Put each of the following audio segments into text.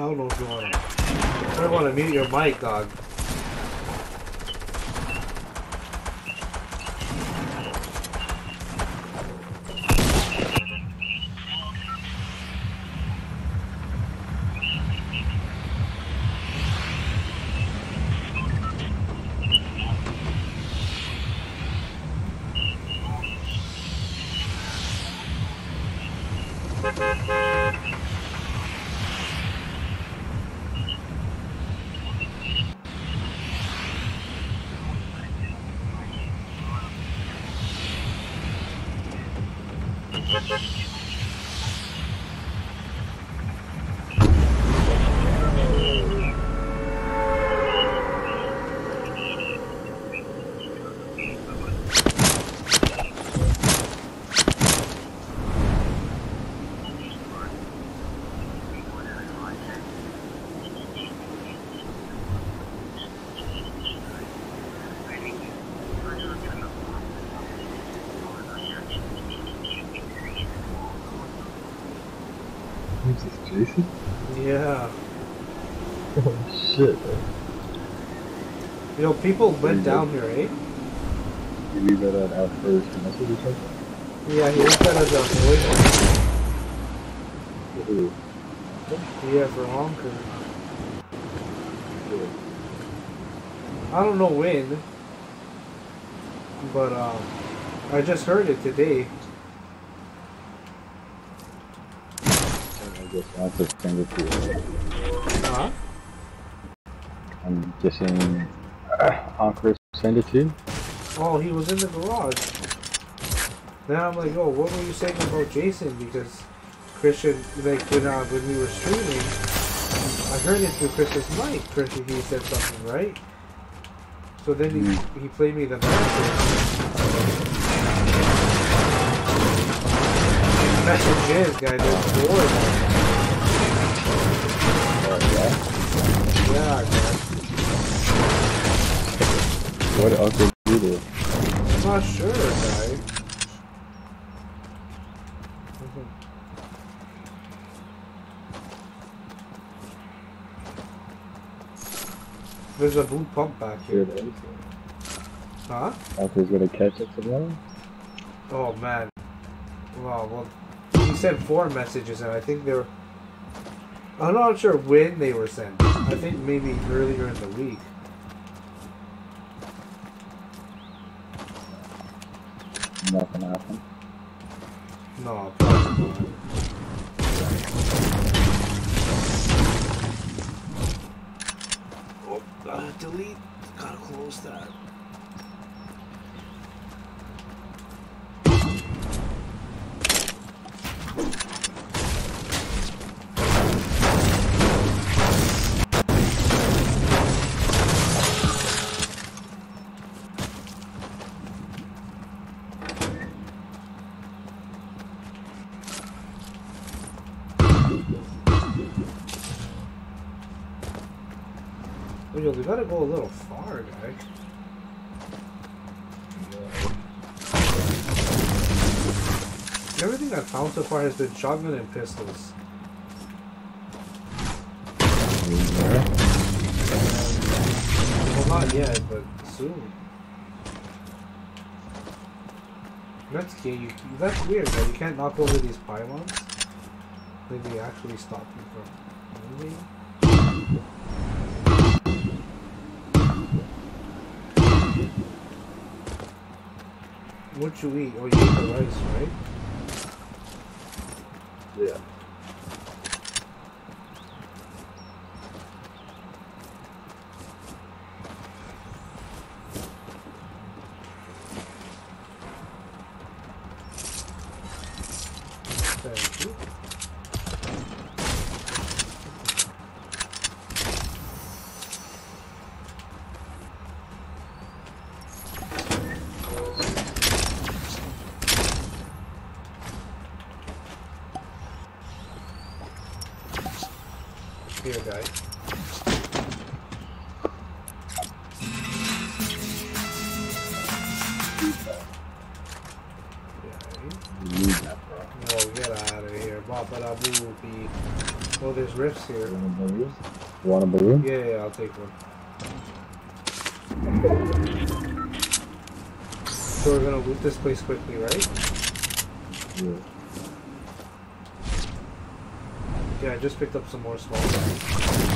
I don't know if you want to. I don't want to mute your mic, dog. Who's this, Jason? Yeah. Oh shit, man. You know, people went down here, eh? You leave that at our first message or something? Yeah, he left that as a voice. Ooh. Yeah, for Honker. I don't know when, but um, I just heard it today. I guess I'll just send it to you. Huh? I'm just saying, uh, Anchor send it to you? Oh, he was in the garage. Then I'm like, oh, what were you saying about Jason? Because Christian, like when uh, when we were streaming, I heard it through Chris's mic. Christian, he said something, right? So then he he played me the message. The message is, guys, it's bored. Oh, yeah? Yeah, man. What Uncle do? I'm not sure, guy. There's a blue pump back Here it. Huh? Uncle's gonna catch us tomorrow? Oh man. Wow, well, sent four messages and I think they're. I'm not sure when they were sent. I think maybe earlier in the week. Nothing happened. No, probably not. Oh, uh, delete. Gotta close that. We gotta go a little far, guys. Everything I've found so far has been shotgun and pistols. Well, not yet, but soon. That's gay. You, that's weird, but you can't knock over these pylons. Maybe actually stop you from moving. What'd you eat? Oh, you eat the rice, right? Yeah. Abu will be. Oh, there's rifts here. You want a balloon? You want a balloon? Yeah, yeah, I'll take one. So we're gonna loot this place quickly, right? Yeah. Yeah, I just picked up some more small guns.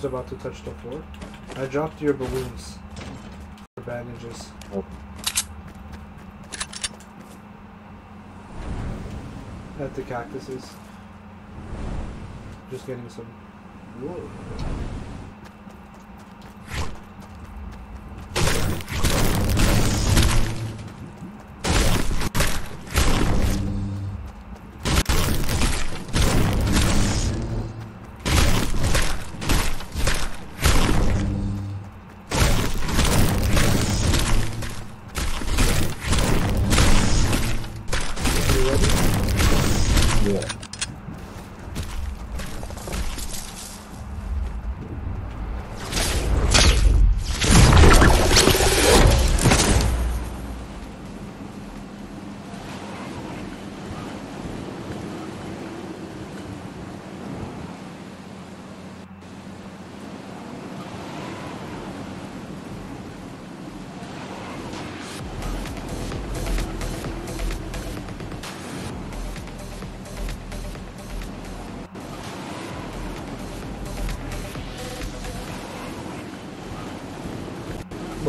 Storm's about to touch the floor. I dropped your balloons for bandages. Oh. At the cactuses. Just getting some wood.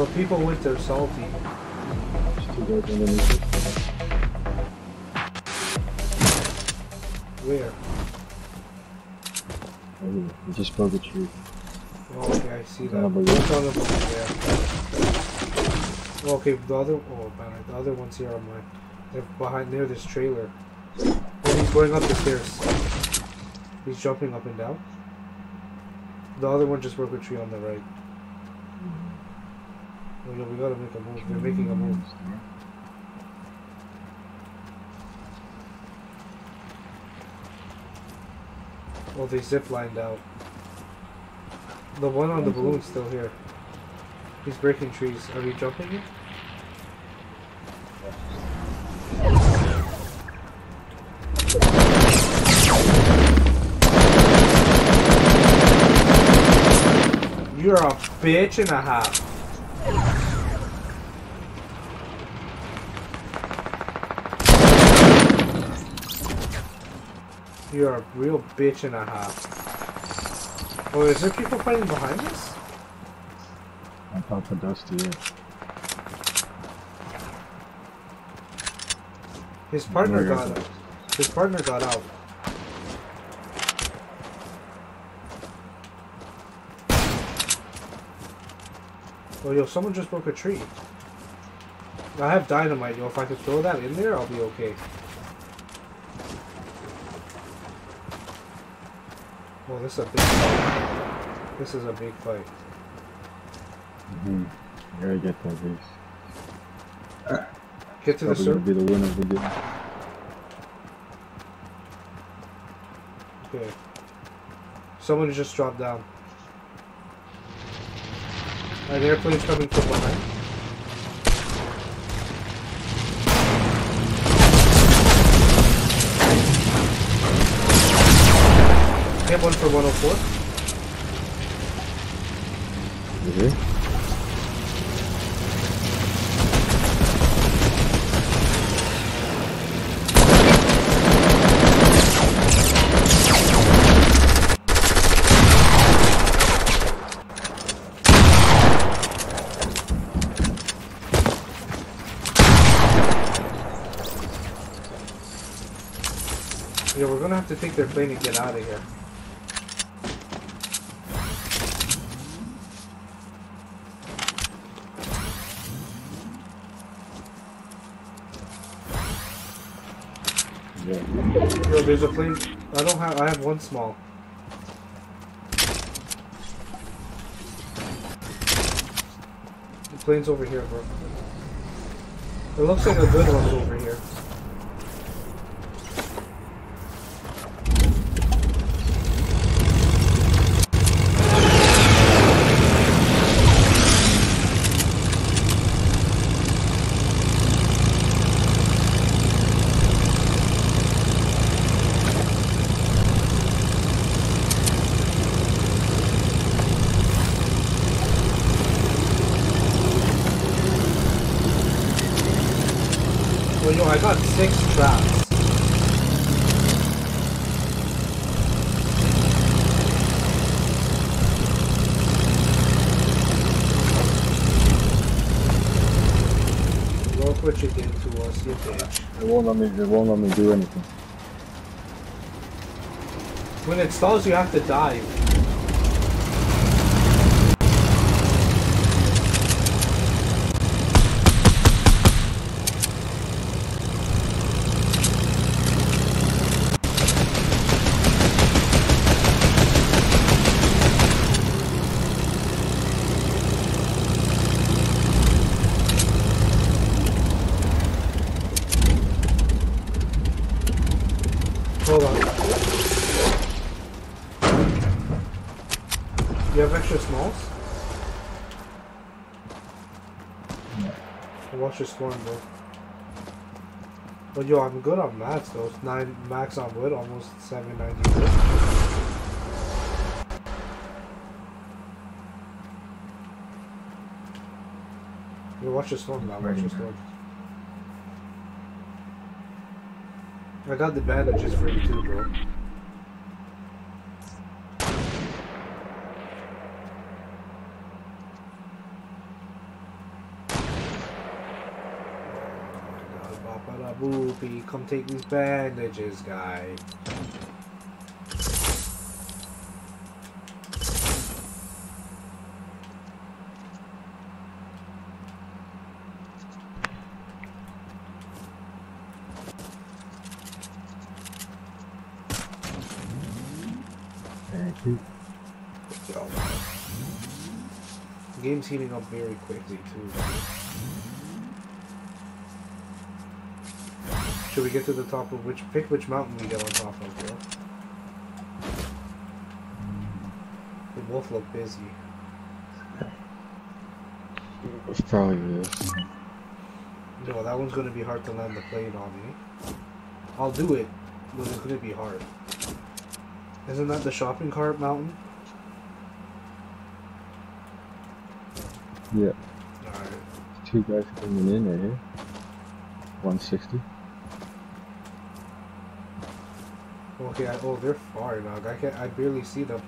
But people with their salty. There's two guys underneath it. Where? Oh. You just broke a tree. Oh, okay, I see that. On a balloon? On the yeah. Oh, okay, the other, oh man, the other one's here on my, they're behind near this trailer. Oh, he's going up the stairs. He's jumping up and down. The other one just broke a tree on the right. Oh, we gotta make a move. They're making a move. Oh, they zip lined out. The one on the balloon's still here. He's breaking trees. Are you jumping it? You're a bitch and a half. You're a real bitch and a half. Oh, is there people fighting behind us? On top of Dusty, yeah. His partner got out. his partner got out. Oh, yo, someone just broke a tree. I have dynamite, yo. If I could throw that in there, I'll be okay. Oh, this is a big fight. This is a big fight. Mm-hmm. I gotta get that base. Get to the Probably gonna circle. be the winner of the game. Okay. Someone just dropped down. An airplane's coming from behind. One for 104. You mm-hmm. hear? Yeah, we're gonna have to take their plane and get out of here. Yeah. Yo, there's a plane. I don't have. I have one small. The plane's over here, bro. It looks like a good one's over here. Well, yo, I got six traps. Look what you did to us, you bitch. It won't let me. It won't let me do anything. When it stalls, you have to dive. Hold on. You have extra smalls? Storm, bro. But yo, I'm good on max though. It's nine max on wood, almost seven ninety wood. Yo, watch your storm now. Watch your storm. I got the bandages for you too, bro. Boopy, come take these bandages, guy. Thank. The game's heating up very quickly too. Should we get to the top of which pick which mountain we get on top of, bro? They both look busy. It's probably this. No, that one's gonna be hard to land the plane on me. I'll do it, but it's gonna be hard. Isn't that the shopping cart mountain? Yeah. Alright. Two guys coming in eh? right here. 160. Oh, okay, I, oh, they're far, dog. I can't. I barely see them.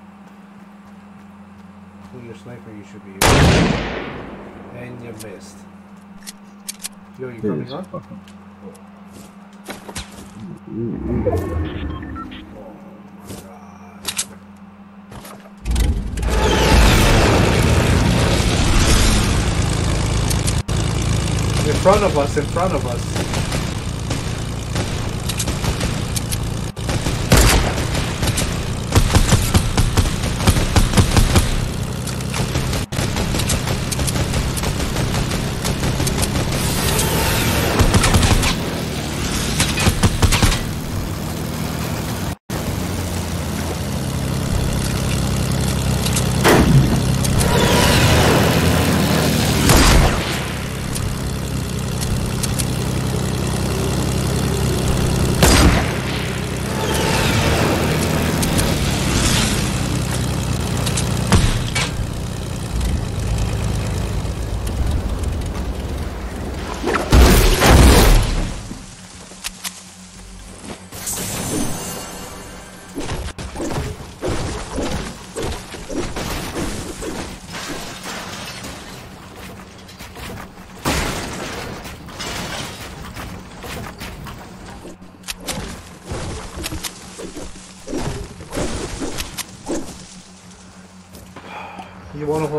Who your sniper, you should be. Using. And you missed. Yo, you coming on? fucking- Ooh, ooh. Oh my god. In front of us, in front of us.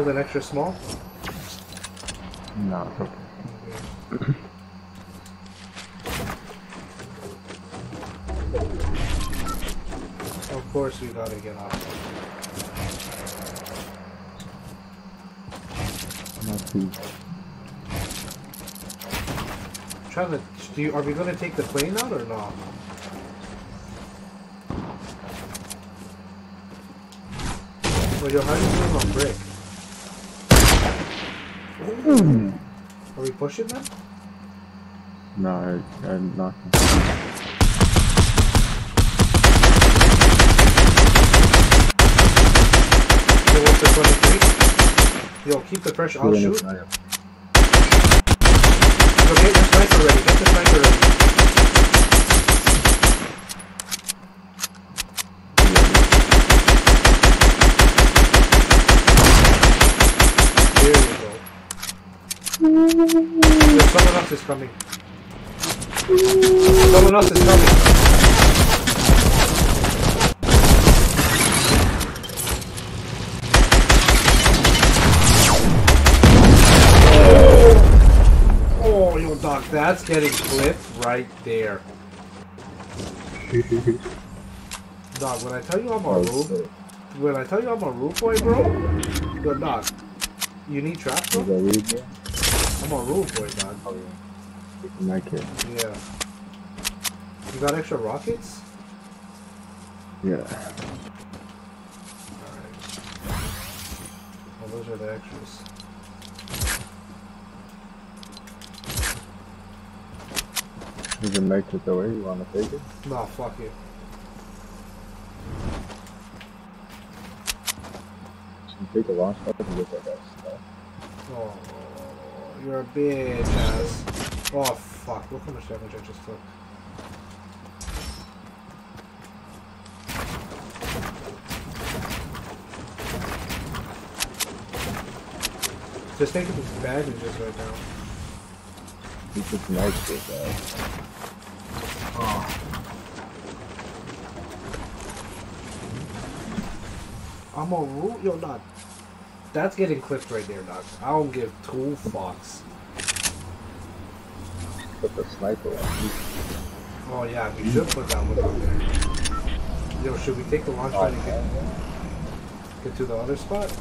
An extra small? No, it's okay. course we gotta get off. Not too. Trying to, do you, are we gonna take the plane out or not? Well, yo, how do you doing on brick? Are we pushing them? No, I, I'm not. Yo, what's the 23? Yo, keep the pressure. I'll shoot. Yo, get your sniper ready. Get the sniper ready. There we go. Yo, someone else is coming. Someone else is coming. Oh, oh yo, Doc, that's getting clipped right there. Dog, when I tell you I'm a roof, when I tell you I'm a roof boy, bro, yo, Doc, you need traps, bro? I'm a roof boy, dog. My kid. Yeah. You got extra rockets? Yeah. Alright. Oh, those are the extras. You can make it the way You wanna take it? Nah, fuck it. You can take a launch pad and get that stuff. Oh, you're a bitch ass. Oh, fuck. Look how much damage I just took. Just taking these bandages right now. You could nice with that. Oh. I'm a root, yo, dog. That's getting clipped right there, dog. I don't give two fucks. Put the sniper on. Oh yeah, we should put that one on there. Yo, should we take the launch pad and get, get to the other spot?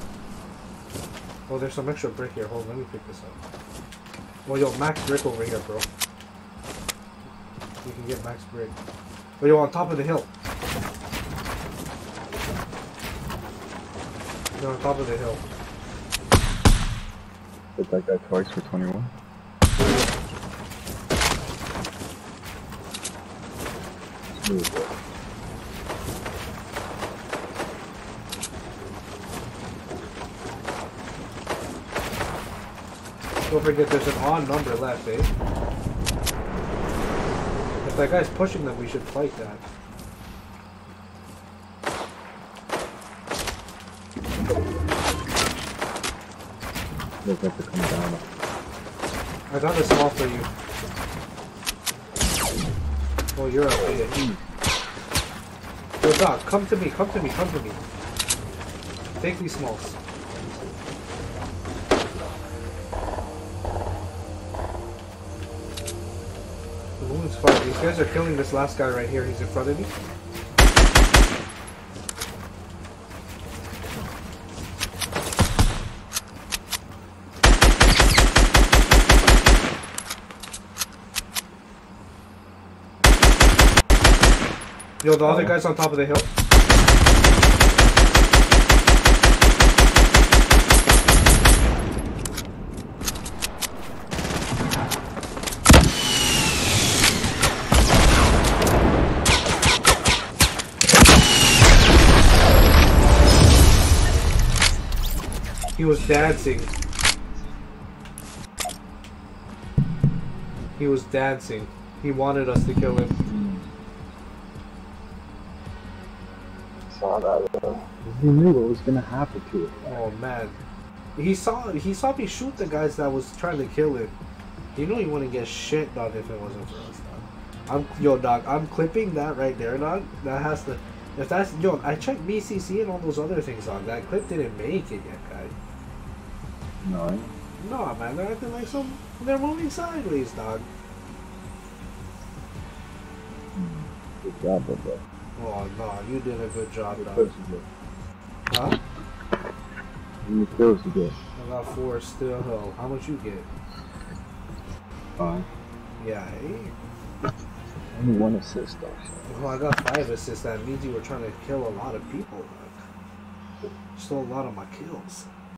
Oh, there's some extra brick here. Hold on, let me pick this up. Oh, yo, max brick over here, bro. You can get max brick. Oh, yo, on top of the hill. You're on top of the hill. Hit that guy twice for 21. Smooth. Don't forget there's an odd number left, eh? If that guy's pushing them, we should fight that. Looks like they're coming down. I got a small for you. Oh, you're up here. Yo, Doc, come to me, come to me, come to me. Take these smalls. The wound's fine. These guys are killing this last guy right here. He's in front of me. Yo, the other guy's on top of the hill. He was dancing. He was dancing. He wanted us to kill him. He knew what was gonna happen to it. Oh man, he saw he saw me shoot the guys that was trying to kill him. He knew he wouldn't get shit done if it wasn't for us. Dog. I'm yo dog. I'm clipping that right there, dog. That has to. If that's yo, I checked BCC and all those other things, dog. That clip didn't make it yet, guy. No. No, man, they're acting like some. They're moving sideways, dog. Good job, bro. Oh no, you did a good job, dog. Kills you get? Huh? How many kills you get? I got four still. Hell, how much you get? Five. Yeah, hey. Only one assist though. Well, I got five assists. That means you were trying to kill a lot of people. Like, stole a lot of my kills.